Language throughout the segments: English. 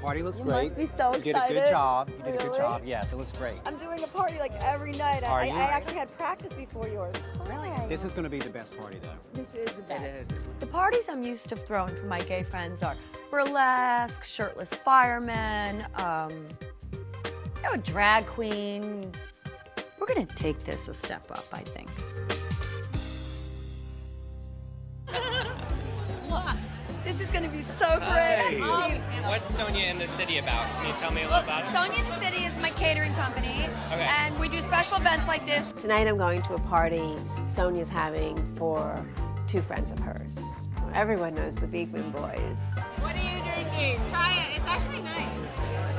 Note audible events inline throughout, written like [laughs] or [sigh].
party looks You great. must be so You did a good job. You did a good job. Yes, it looks great. I'm doing a party like every night. Are I, you? I actually had practice before yours. Really? This is going to be the best party, though. This is the best. The parties I'm used to throwing for my gay friends are burlesque, shirtless firemen, um, you know, a drag queen. We're gonna take this a step up, I think. [laughs] This is going to be so great. Um, What's Sonja in the City about? Can you tell me a Well, little about it? Sonja in the City is my catering company, Okay. and we do special events like this. Tonight I'm going to a party Sonja's having for two friends of hers. Everyone knows the Beekman boys. What are you drinking? Try it. It's actually nice.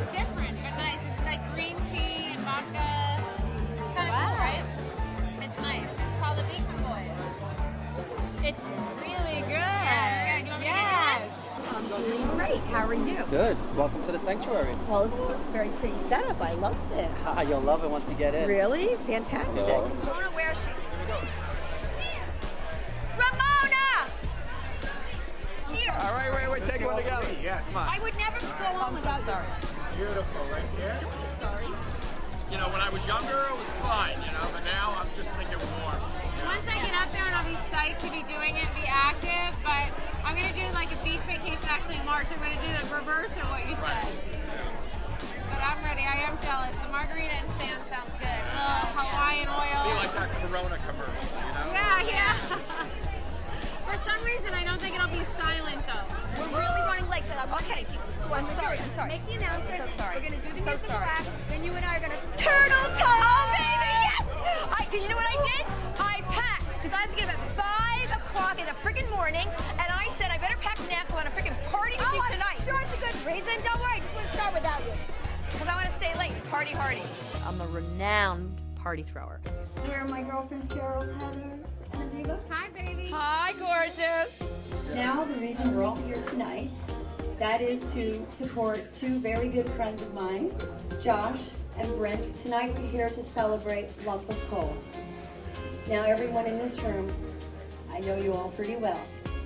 It's different, but nice. It's like green tea and vodka. Kind of cool, right? Are you? Good. Welcome to the sanctuary. Well, this is a very pretty setup. I love this. Ah, [laughs] you'll love it once you get in. Really? Fantastic. Ramona, where is she? Ramona! Here. All right, wait, wait, take one together. Yes. Come on. I would never go home without sorry. Beautiful, right here. Don't be sorry. You know, when I was younger, it was fine, you know, but now I'm just thinking more. Once I get up there and I'll be psyched to be doing it and be active, but I'm gonna do like a beach vacation actually in March. I'm gonna do the reverse of what you said. But I'm ready. I am jealous. The margarita and sand sounds good. A little Hawaiian Be oil. like that Corona commercial, you know? Yeah, yeah. [laughs] For some reason, I don't think it'll be silent though. We're really running late, but I'm okay. So I'm sorry. I'm sorry. Make the announcement. so sorry. We're gonna do the So hits in the sorry. back. Then you and I are gonna turtle talk. Party. I'm a renowned party thrower. Here are my girlfriends Carole, Heather, and Eva. Hi, baby. Hi, gorgeous. Now, the reason we're all here tonight, that is to support two very good friends of mine, Josh and Brent. Tonight, we're here to celebrate Lump of Coal. Now, everyone in this room, I know you all pretty well,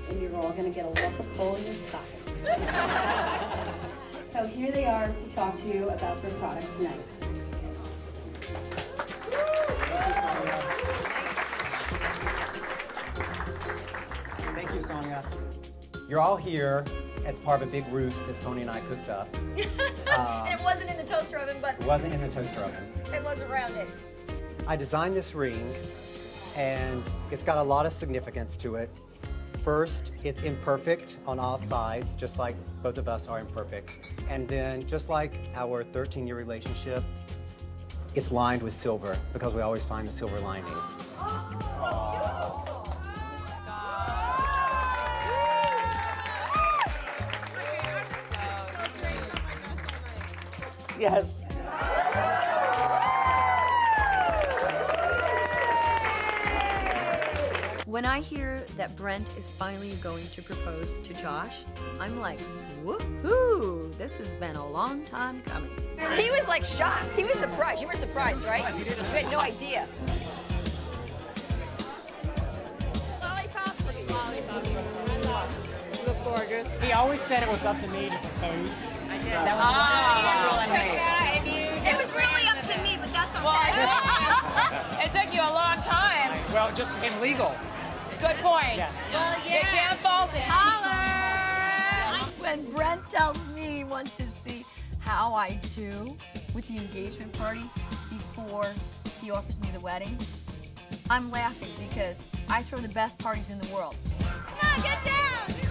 and you're all going to get a lump of coal in your stocking. [laughs] so here they are to talk to you about their product tonight. You're all here as part of a big roost that Sonja and I cooked up. [laughs] Um, And it wasn't in the toaster oven, but it wasn't in the toaster oven. it was around it. I designed this ring, and it's got a lot of significance to it. First, it's imperfect on all sides, just like both of us are imperfect. And then, just like our 13 year relationship, it's lined with silver because we always find the silver lining. Yes. When I hear that Brent is finally going to propose to Josh, I'm like, woohoo! This has been a long time coming. He was like shocked. He was surprised. You were surprised, right? You had no idea. Gorgeous. He always said it was up to me to propose. I did. That Ah, It was really up to me, but that's okay. [laughs] It took you a long time. Well, just in legal. Good point. Yes. well, You can't fault it. Holler! When Brent tells me he wants to see how I do with the engagement party before he offers me the wedding, I'm laughing because I throw the best parties in the world. Come on, get down.